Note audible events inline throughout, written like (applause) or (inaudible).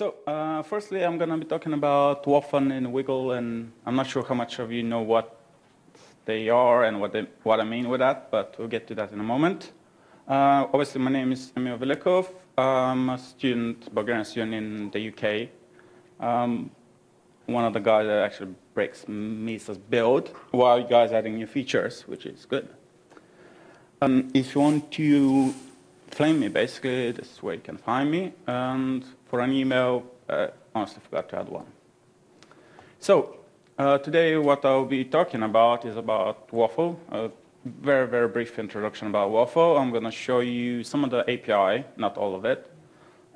So, uh, firstly, I'm going to be talking about Waffle and Wiggle, and I'm not sure how much of you know what they are and what, they, what I mean with that, but we'll get to that in a moment. Uh, obviously, my name is Emil Velikov. I'm a student, Bulgarian student in the UK. Um, one of the guys that actually breaks Mesa's build while you guys adding new features, which is good. Um, if you want to flame me, basically, this is where you can find me. And for an email, uh, honestly forgot to add one. So uh, today what I'll be talking about is about Waffle. A very, very brief introduction about Waffle. I'm going to show you some of the API, not all of it.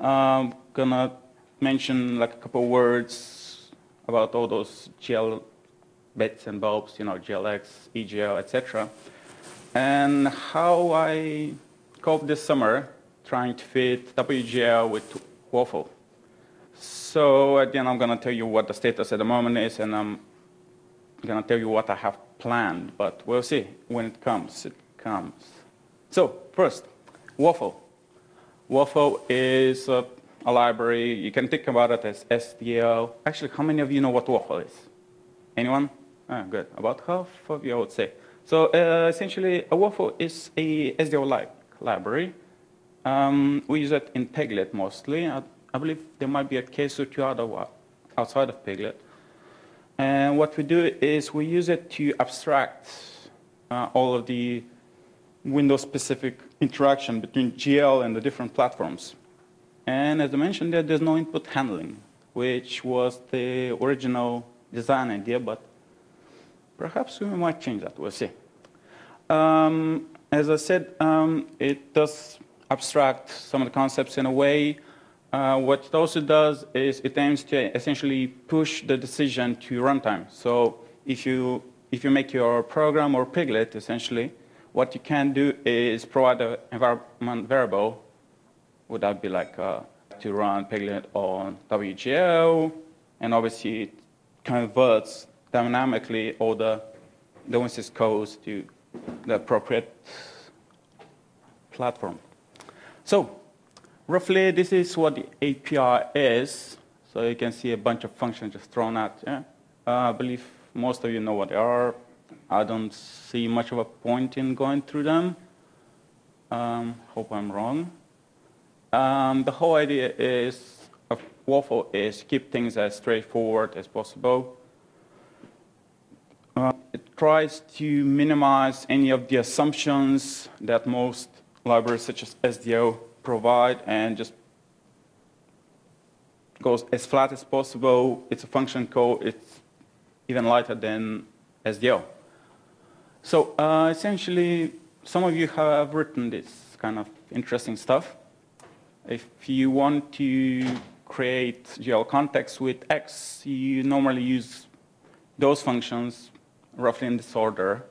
I'm going to mention like a couple words about all those GL bits and bulbs, you know, GLX, EGL, etc. And how I coped this summer trying to fit WGL with Waffle. So again, I'm going to tell you what the status at the moment is, and I'm going to tell you what I have planned, but we'll see when it comes. It comes. So first, Waffle. Waffle is a, a library. You can think about it as SDL. Actually, how many of you know what Waffle is? Anyone? Ah, good. About half of you, I would say. So uh, essentially, a Waffle is a SDL-like library. Um, we use it in Piglit mostly. I, I, believe there might be a case or two other outside of Piglit. And what we do is we use it to abstract uh, all of the Windows-specific interaction between GL and the different platforms. And as I mentioned, there, there's no input handling, which was the original design idea, but perhaps we might change that. We'll see. Um, as I said, um, it does abstract some of the concepts in a way. Uh, what it also does is it aims to essentially push the decision to runtime. So if you, if you make your program or Piglit, essentially, what you can do is provide an environment variable. Would that be like uh, to run Piglit on WGL? And obviously, it converts dynamically all the, WinSys codes to the appropriate platform. So roughly, this is what the API is. So you can see a bunch of functions just thrown out. Yeah? Uh, I believe most of you know what they are. I don't see much of a point in going through them. Um, hope I'm wrong. Um, the whole idea is of Waffle is keep things as straightforward as possible. Uh, it tries to minimize any of the assumptions that most libraries such as SDL provide and just goes as flat as possible. It's a function code. It's even lighter than SDL. So uh, essentially, some of you have written this kind of interesting stuff. If you want to create GL context with X, you normally use those functions roughly in this order,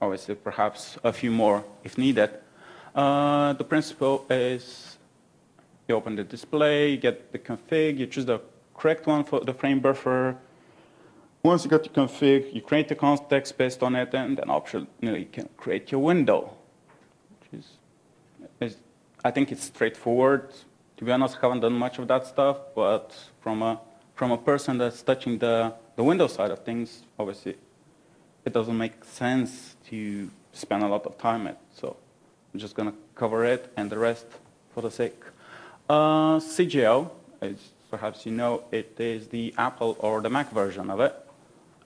obviously perhaps a few more if needed. Uh, the principle is you open the display, you get the config, you choose the correct one for the frame buffer. Once you got the config, you create the context based on it, and then optionally you can create your window. Which is, is, I think it's straightforward. To be honest, I haven't done much of that stuff, but from a, from a person that's touching the, the Windows side of things, obviously it doesn't make sense to spend a lot of time at. So I'm just going to cover it and the rest for the sake. Uh, CGL, as perhaps you know, it is the Apple or the Mac version of it.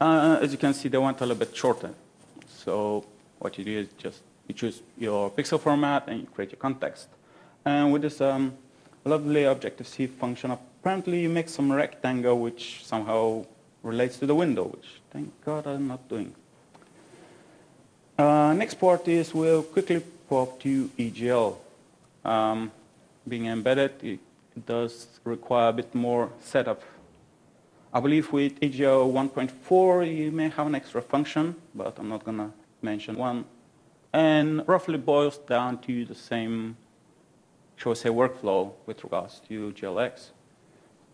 Uh, as you can see, they went a little bit shorter. So what you do is just you choose your pixel format and you create your context. And with this um, lovely Objective-C function, apparently you make some rectangle which somehow relates to the window, which thank God I'm not doing. Uh, next part is we'll quickly pop to EGL. Um, being embedded, it does require a bit more setup. I believe with EGL 1.4, you may have an extra function, but I'm not going to mention one. And roughly boils down to the same, shall we say, workflow with regards to GLX.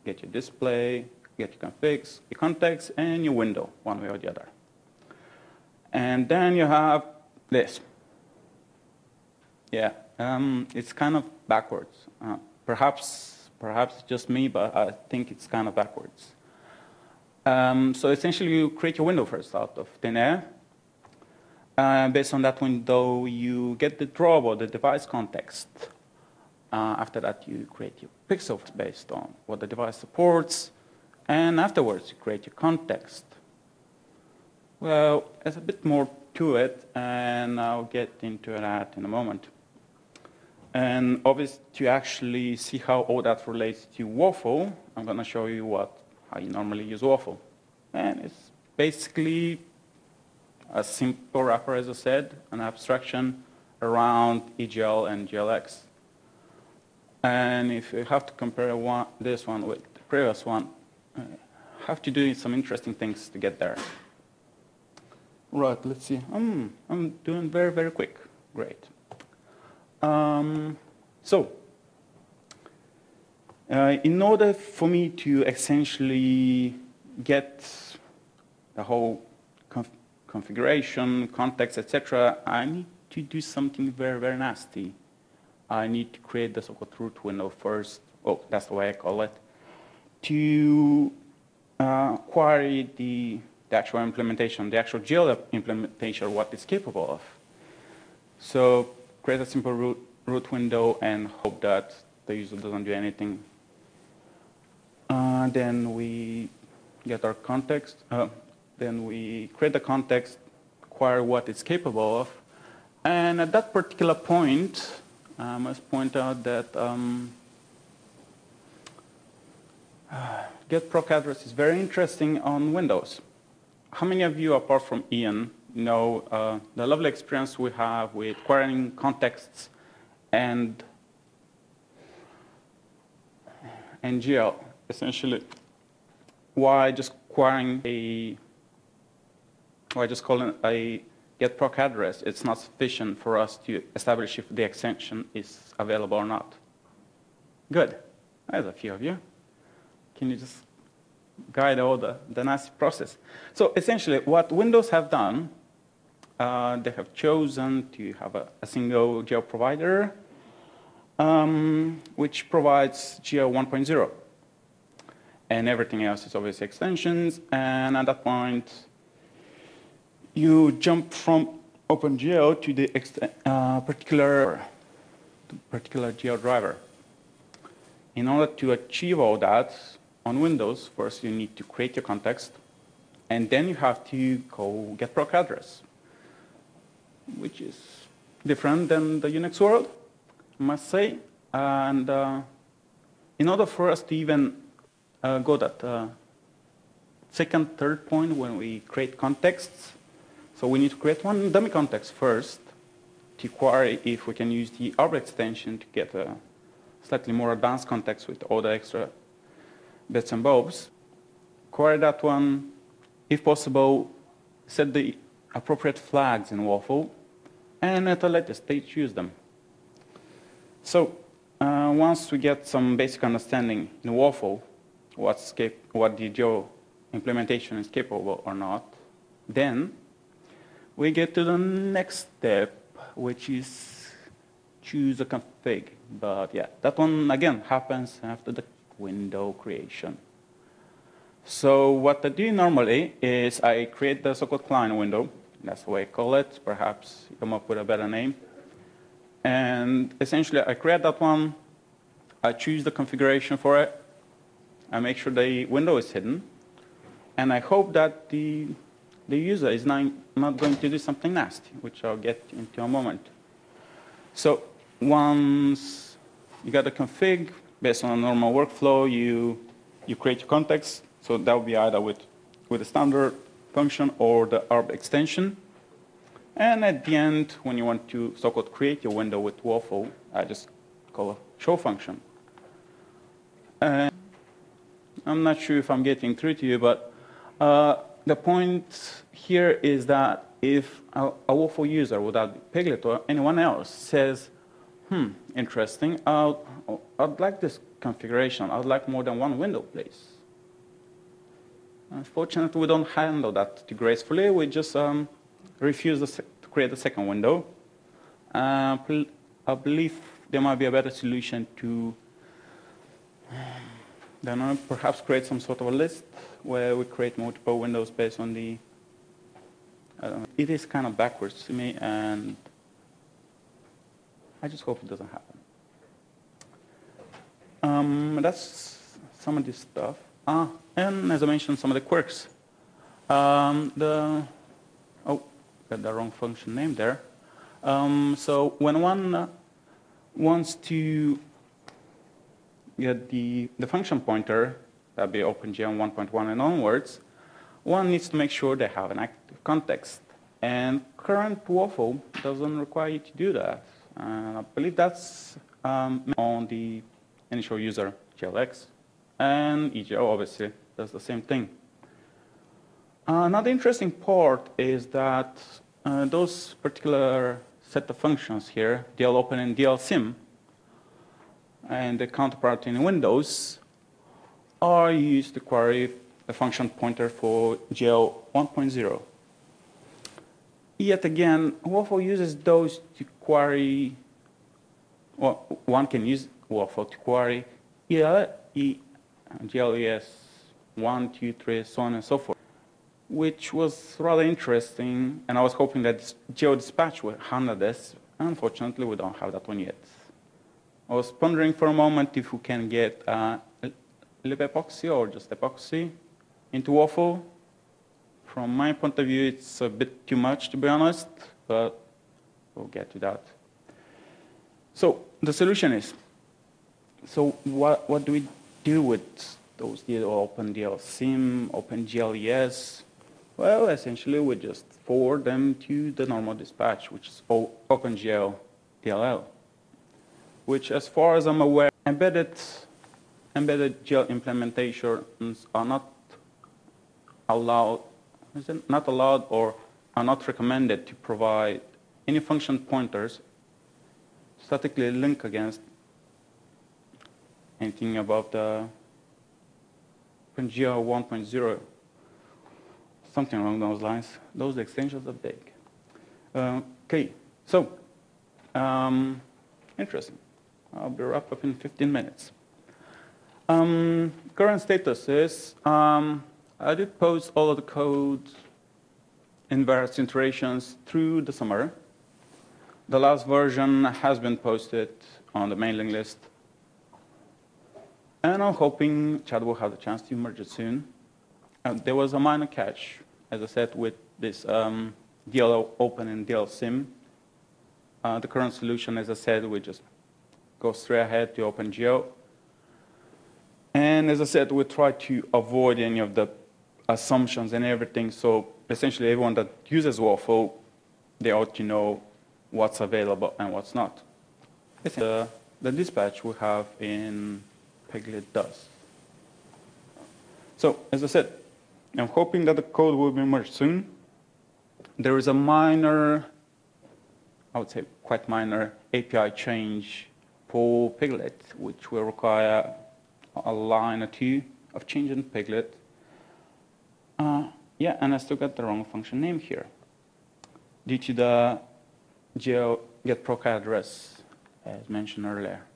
Get your display, get your configs, your context, and your window, one way or the other. And then you have this. Yeah, um, it's kind of backwards. Uh, perhaps Perhaps just me, but I think it's kind of backwards. Um, so essentially, you create your window first out of thin air. Uh, based on that window, you get the draw or the device context. Uh, after that, you create your pixels based on what the device supports. And afterwards, you create your context. Well, there's a bit more to it, and I'll get into that in a moment. And obviously, to actually see how all that relates to Waffle, I'm going to show you what how you normally use Waffle. And it's basically a simple wrapper, as I said, an abstraction around EGL and GLX. And if you have to compare one, this one with the previous one, uh, have to do some interesting things to get there. Right, let's see. I'm, I'm doing very, very quick. Great. Um, so, uh, in order for me to essentially get the whole conf configuration, context, etc., I need to do something very, very nasty. I need to create the so-called root window first. Oh, that's the way I call it. To uh, query the, the actual implementation, the actual GL implementation, what it's capable of. So create a simple root, root window and hope that the user doesn't do anything. Uh, then we get our context. Uh, then we create the context, acquire what it's capable of. And at that particular point, I must point out that um, get proc address is very interesting on Windows. How many of you, apart from Ian, know uh, the lovely experience we have with querying contexts and NGL, essentially? Why just querying a, why just calling a get proc address, it's not sufficient for us to establish if the extension is available or not. Good. There's a few of you. Can you just guide all the, the nasty process? So essentially, what Windows have done, uh, they have chosen to have a, a single GL provider, um, which provides GL 1.0. And everything else is obviously extensions. And at that point, you jump from OpenGL to the uh, particular, particular GL driver. In order to achieve all that on Windows, first you need to create your context, and then you have to go get proc address, which is different than the Unix world, I must say. And uh, in order for us to even uh, go that uh, second, third point when we create contexts, so we need to create one dummy context first to query if we can use the ARB extension to get a slightly more advanced context with all the extra bits and bobs. Query that one. If possible, set the appropriate flags in Waffle, and at a later stage use them. So uh, once we get some basic understanding in Waffle, what's what the GL implementation is capable or not, then we get to the next step, which is choose a config. But yeah, that one again happens after the window creation. So what I do normally is I create the so-called client window. That's the way I call it. Perhaps you come up with a better name. And essentially, I create that one. I choose the configuration for it. I make sure the window is hidden. And I hope that the the user is not, not going to do something nasty, which I'll get into a moment. So once you got a config, based on a normal workflow, you, you create your context. So that will be either with, with a standard function or the ARB extension. And at the end, when you want to so-called create your window with Waffle, I just call a show function. And I'm not sure if I'm getting through to you, but uh, the point here is that if a, a Waffle user without Piglit or anyone else says, hmm, interesting, I'd, I'd like this configuration. I'd like more than one window, please. Unfortunately, we don't handle that too gracefully. We just um, refuse to create a second window. Uh, I believe there might be a better solution to Then I'll perhaps create some sort of a list where we create multiple windows based on the, don't know, it is kind of backwards to me and I just hope it doesn't happen. Um, that's some of this stuff. Ah, and as I mentioned, some of the quirks. Um, the, oh, got the wrong function name there. Um, so when one uh, wants to get the, the function pointer, that be OpenGL 1.1 and onwards, one needs to make sure they have an active context. And current Waffle doesn't require you to do that. And I believe that's um, on the initial user GLX. And EGL obviously does the same thing. Another interesting part is that uh, those particular set of functions here, dlopen and dlsym, and the counterpart in Windows, are used to query the function pointer for GL 1.0. Yet again, Waffle uses those to query, well, one can use Waffle to query GLES 1, 2, 3, so on and so forth which was rather interesting, and I was hoping that GeoDispatch would handle this. Unfortunately, we don't have that one yet. I was pondering for a moment if we can get uh, libepoxy or just epoxy into Waffle. From my point of view, it's a bit too much, to be honest, but we'll get to that. So the solution is, so what, what do we with those OpenDL SIM, OpenGLES, well, essentially, we just forward them to the normal dispatch, which is OpenGL DLL, which, as far as I'm aware, embedded, embedded GL implementations are not allowed, not allowed or are not recommended to provide any function pointers statically link against anything above the OpenGL 1.0 something along those lines. Those extensions are big. Uh, okay, so um, interesting. I'll be wrapped up in 15 minutes. Um, current status is um, I did post all of the code in various iterations through the summer. The last version has been posted on the mailing list. And I'm hoping Chad will have the chance to merge it soon. Uh, there was a minor catch, as I said, with this um, DL open and DL sim. Uh, the current solution, as I said, we just go straight ahead to OpenGL. And as I said, we try to avoid any of the assumptions and everything. So essentially, everyone that uses Waffle, they ought to know what's available and what's not. The, the dispatch we have in Piglit does. So as I said, I'm hoping that the code will be merged soon. There is a minor, I would say quite minor, API change for Piglit, which will require a line or two of change in Piglit. Uh, yeah, and I still got the wrong function name here. Due to the geo get proc address, as mentioned earlier.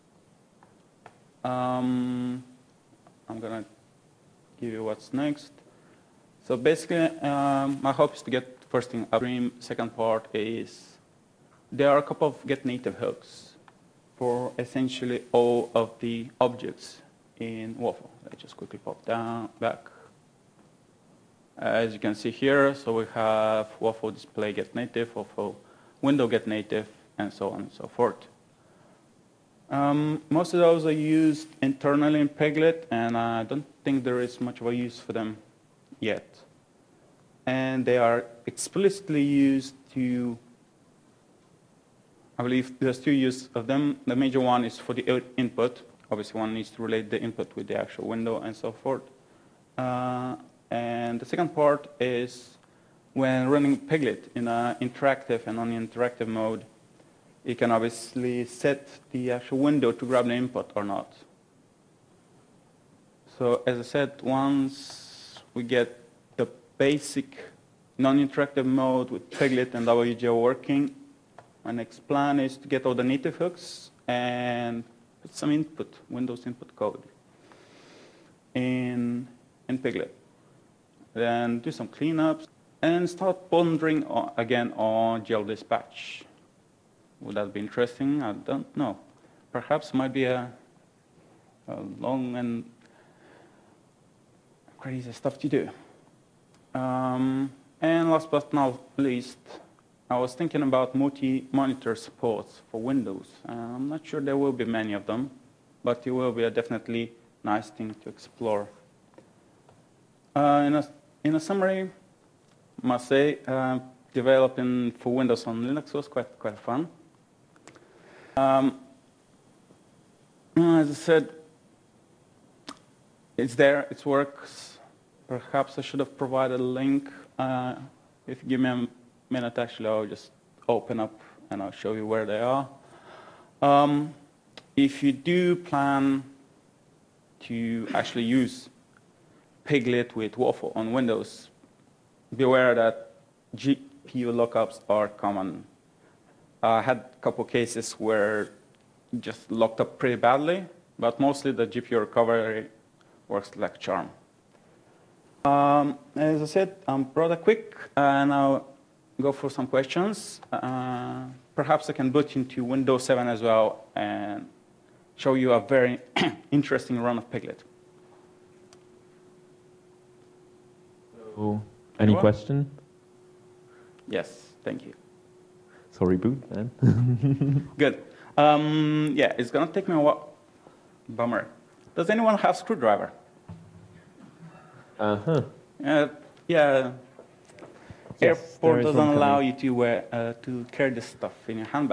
Um, I'm gonna give you what's next. So basically, um, my hope is to get first thing upstream. Second part is there are a couple of get native hooks for essentially all of the objects in Waffle. Let's just quickly pop down back. As you can see here, so we have Waffle display get native, Waffle window get native, and so on and so forth. Um, most of those are used internally in Piglit, and I don't think there is much of a use for them yet. And they are explicitly used to, I believe there's two uses of them. The major one is for the input. Obviously, one needs to relate the input with the actual window and so forth. Uh, and the second part is when running Piglit in an interactive and non-interactive mode, you can obviously set the actual window to grab the input or not. So as I said, once we get the basic non-interactive mode with Piglit and WGL working. My next plan is to get all the native hooks and put some input, Windows input code. in in Piglit. Then do some cleanups and start pondering again on GL dispatch. Would that be interesting? I don't know. Perhaps might be a, a long and crazy stuff to do. Um, and last but not least, I was thinking about multi-monitor supports for Windows. Uh, I'm not sure there will be many of them, but it will be a definitely nice thing to explore. Uh, in, a, in a summary, must say, uh, developing for Windows on Linux was quite, quite fun. Um, as I said, it's there, it works. Perhaps I should have provided a link. Uh, if you give me a minute, actually, I'll just open up and I'll show you where they are. Um, if you do plan to actually use Piglit with Waffle on Windows, be aware that GPU lockups are common. I had a couple cases where just locked up pretty badly, but mostly the GPU recovery works like charm. Um, as I said, I'm rather quick, and I'll go for some questions. Uh, perhaps I can boot into Windows 7 as well and show you a very (coughs) interesting run of Piglit. So, any question? Yes, thank you. Sorry, boot, man. (laughs) Good. Um, yeah, it's going to take me a while. Bummer. Does anyone have screwdriver? Uh-huh. Uh, yeah. Yes, Airport doesn't allow you to wear uh, to carry this stuff in your handbag.